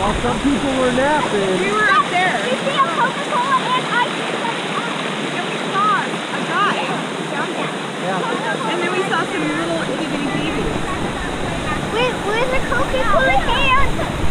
While some people were napping. We were up there. You see a Coca-Cola and ice cream. And we saw a guy. Yeah. And then we saw some little itty bitty babies. Wait, where's the Coca-Cola